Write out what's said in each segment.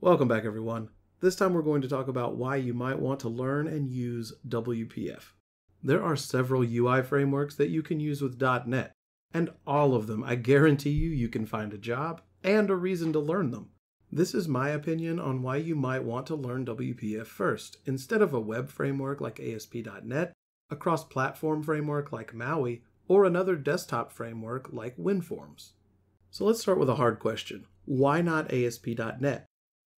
Welcome back, everyone. This time we're going to talk about why you might want to learn and use WPF. There are several UI frameworks that you can use with .NET, and all of them, I guarantee you, you can find a job and a reason to learn them. This is my opinion on why you might want to learn WPF first, instead of a web framework like ASP.NET, a cross-platform framework like MAUI, or another desktop framework like WinForms. So let's start with a hard question. Why not ASP.NET?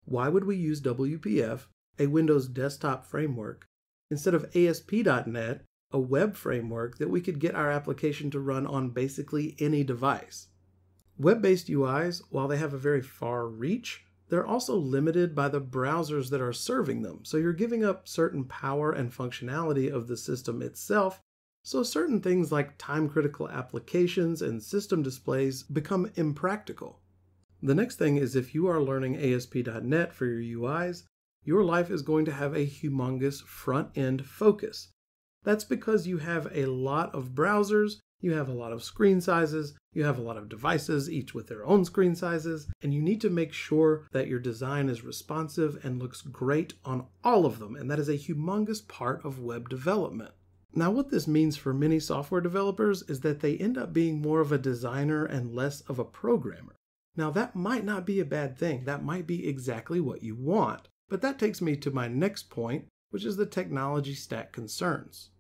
Why would we use WPF, a Windows desktop framework, instead of ASP.NET, a web framework that we could get our application to run on basically any device? Web based UIs, while they have a very far reach, they're also limited by the browsers that are serving them. So you're giving up certain power and functionality of the system itself. So certain things like time critical applications and system displays become impractical. The next thing is if you are learning ASP.NET for your UIs, your life is going to have a humongous front end focus. That's because you have a lot of browsers, you have a lot of screen sizes, you have a lot of devices, each with their own screen sizes, and you need to make sure that your design is responsive and looks great on all of them, and that is a humongous part of web development. Now, what this means for many software developers is that they end up being more of a designer and less of a programmer. Now, that might not be a bad thing. That might be exactly what you want. But that takes me to my next point, which is the technology stack concerns.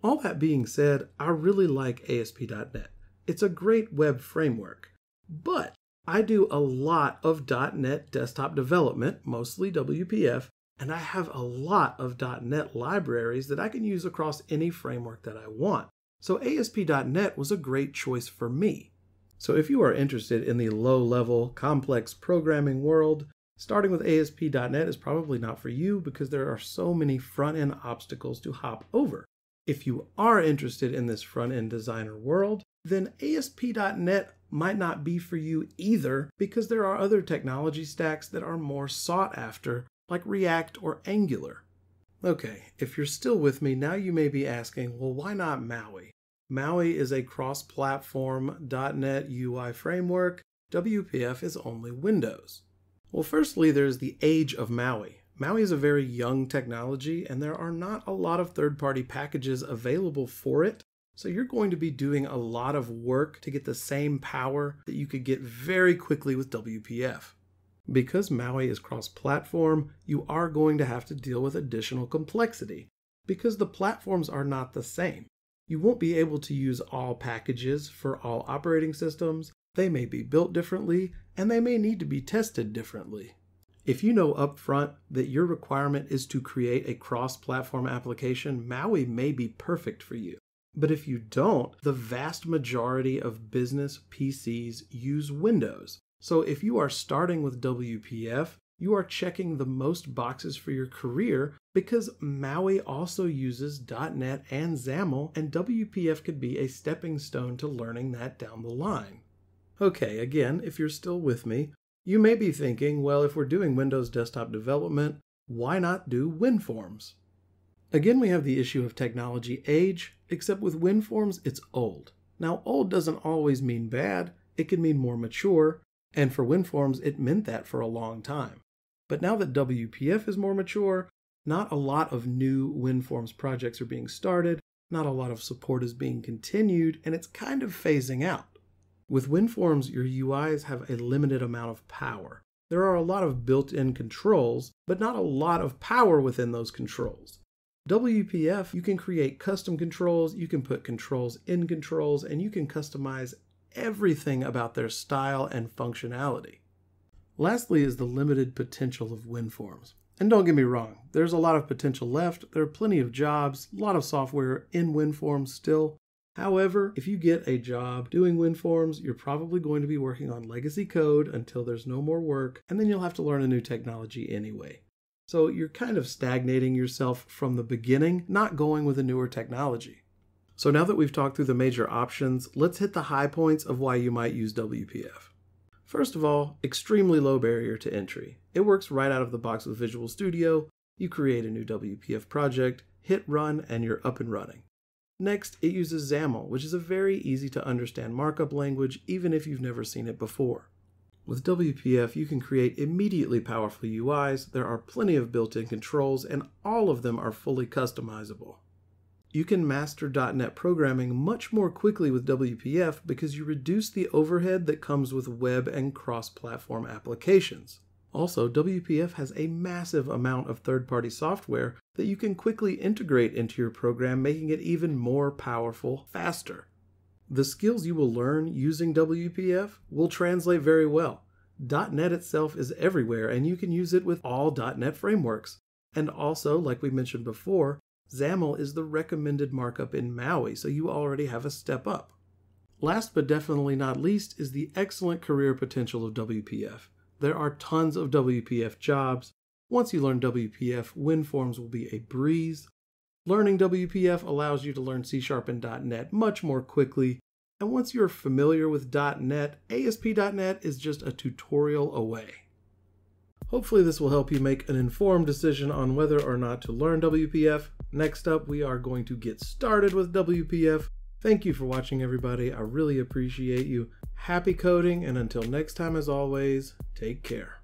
All that being said, I really like ASP.NET. It's a great web framework. But I do a lot of .NET desktop development, mostly WPF, and I have a lot of .NET libraries that I can use across any framework that I want. So ASP.NET was a great choice for me. So if you are interested in the low-level, complex programming world, starting with ASP.NET is probably not for you because there are so many front-end obstacles to hop over. If you are interested in this front-end designer world, then ASP.NET might not be for you either because there are other technology stacks that are more sought after, like React or Angular. Okay, if you're still with me, now you may be asking, well, why not MAUI? MAUI is a cross platform .NET UI framework. WPF is only Windows. Well, firstly, there's the age of MAUI. MAUI is a very young technology, and there are not a lot of third party packages available for it. So you're going to be doing a lot of work to get the same power that you could get very quickly with WPF. Because MAUI is cross platform, you are going to have to deal with additional complexity because the platforms are not the same. You won't be able to use all packages for all operating systems. They may be built differently, and they may need to be tested differently. If you know upfront that your requirement is to create a cross platform application, MAUI may be perfect for you. But if you don't, the vast majority of business PCs use Windows. So if you are starting with WPF, you are checking the most boxes for your career because MAUI also uses .NET and XAML, and WPF could be a stepping stone to learning that down the line. Okay, again, if you're still with me, you may be thinking, well, if we're doing Windows desktop development, why not do WinForms? Again, we have the issue of technology age, except with WinForms, it's old. Now, old doesn't always mean bad, it can mean more mature, and for WinForms, it meant that for a long time. But now that WPF is more mature, not a lot of new WinForms projects are being started, not a lot of support is being continued, and it's kind of phasing out. With WinForms, your UIs have a limited amount of power. There are a lot of built in controls, but not a lot of power within those controls. WPF, you can create custom controls, you can put controls in controls, and you can customize everything about their style and functionality. Lastly is the limited potential of WinForms. And don't get me wrong, there's a lot of potential left. There are plenty of jobs, a lot of software in WinForms still. However, if you get a job doing WinForms, you're probably going to be working on legacy code until there's no more work, and then you'll have to learn a new technology anyway. So you're kind of stagnating yourself from the beginning, not going with a newer technology. So now that we've talked through the major options, let's hit the high points of why you might use WPF. First of all, extremely low barrier to entry. It works right out of the box with Visual Studio. You create a new WPF project, hit run, and you're up and running. Next, it uses XAML, which is a very easy to understand markup language even if you've never seen it before. With WPF, you can create immediately powerful UIs, there are plenty of built in controls, and all of them are fully customizable. You can master .NET programming much more quickly with WPF because you reduce the overhead that comes with web and cross-platform applications. Also, WPF has a massive amount of third-party software that you can quickly integrate into your program, making it even more powerful faster. The skills you will learn using WPF will translate very well. .NET itself is everywhere and you can use it with all .NET frameworks. And also, like we mentioned before, XAML is the recommended markup in MAUI, so you already have a step up. Last but definitely not least is the excellent career potential of WPF. There are tons of WPF jobs. Once you learn WPF, WinForms will be a breeze. Learning WPF allows you to learn C Sharp and .NET much more quickly, and once you're familiar with .NET, ASP.NET is just a tutorial away. Hopefully this will help you make an informed decision on whether or not to learn WPF. Next up, we are going to get started with WPF. Thank you for watching everybody. I really appreciate you. Happy coding, and until next time, as always, take care.